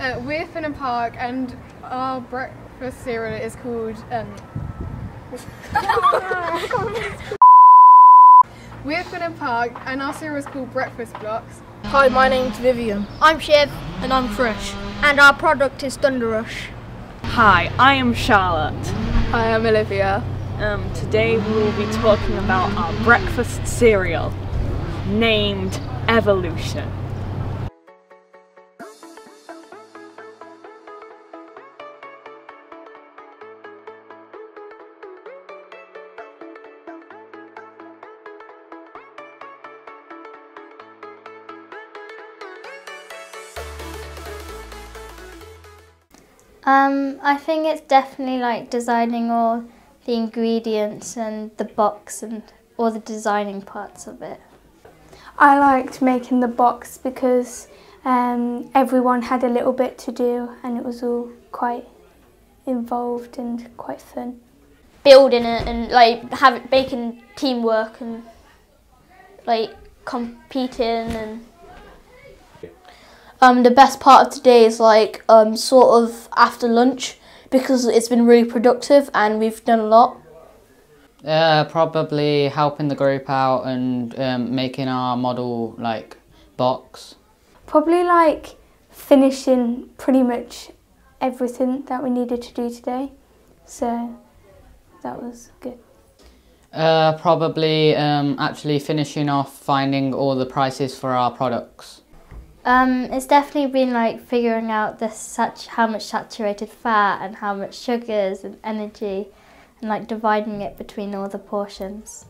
Uh, we're Finham Park and our breakfast cereal is called. Um, we're Finham Park and our cereal is called Breakfast Blocks. Hi, my name's Vivian. I'm Shiv, And I'm Fresh. and our product is Thunder Rush. Hi, I am Charlotte. Hi, I'm Olivia. Um, today we will be talking about our breakfast cereal named Evolution. Um, I think it's definitely like designing all the ingredients and the box and all the designing parts of it. I liked making the box because um, everyone had a little bit to do and it was all quite involved and quite fun. Building it and like having making teamwork and like competing and Um, the best part of today is like um, sort of after lunch because it's been really productive and we've done a lot. Uh, probably helping the group out and um, making our model like box. Probably like finishing pretty much everything that we needed to do today. So that was good. Uh, probably um, actually finishing off finding all the prices for our products. Um, it's definitely been like figuring out the such how much saturated fat and how much sugars and energy, and like dividing it between all the portions.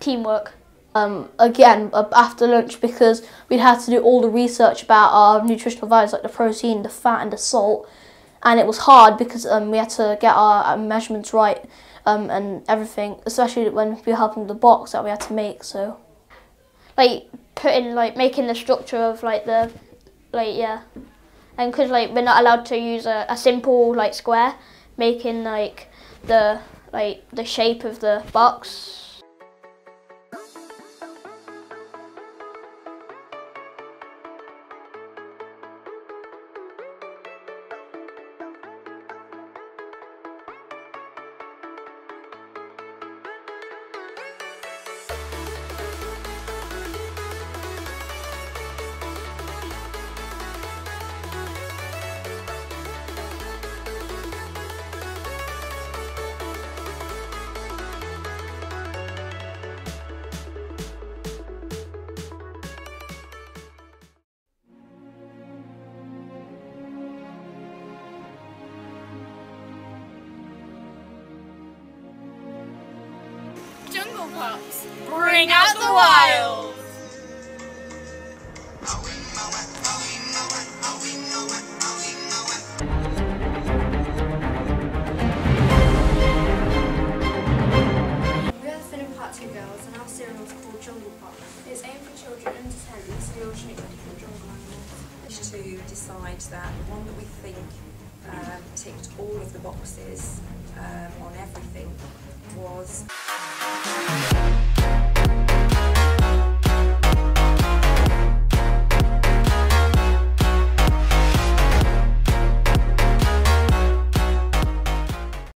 teamwork. Um, again, uh, after lunch because we'd had to do all the research about our nutritional values like the protein, the fat and the salt. And it was hard because um, we had to get our, our measurements right um, and everything, especially when we were helping the box that we had to make. So Like putting like making the structure of like the like yeah, and because like we're not allowed to use a, a simple like square, making like the like the shape of the box. Jungle Pops. Bring out the wild! We're the Finham Park 2 girls and our cereal is called Jungle Pop. It's aimed for children under 10 and the cereal shaped like different jungle animals. to decide that the one that we think um, ticked all of the boxes um, on everything was